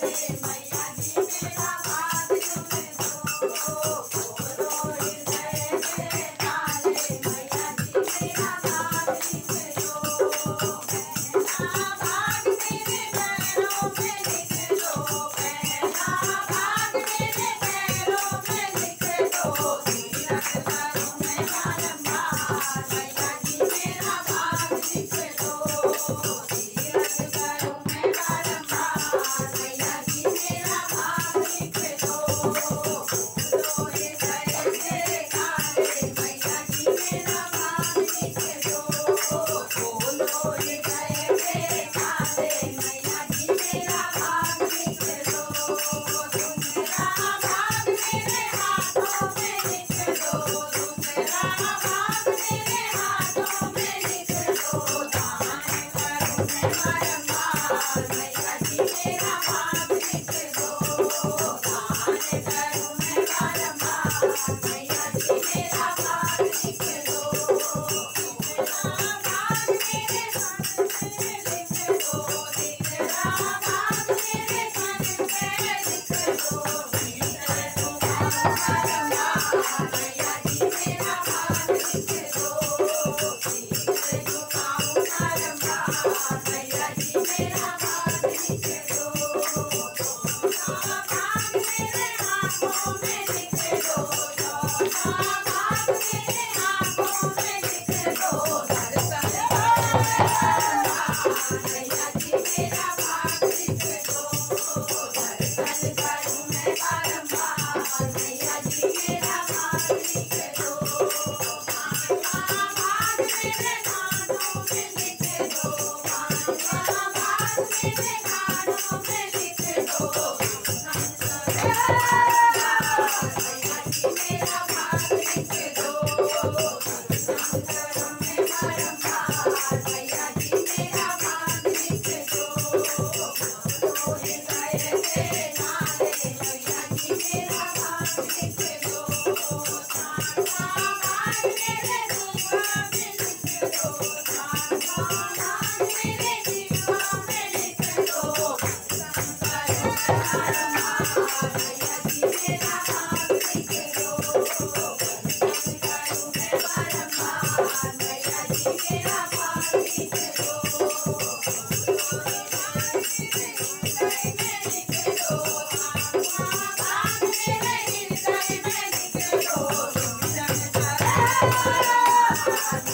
Hey, my Bye. Thank you. Yes.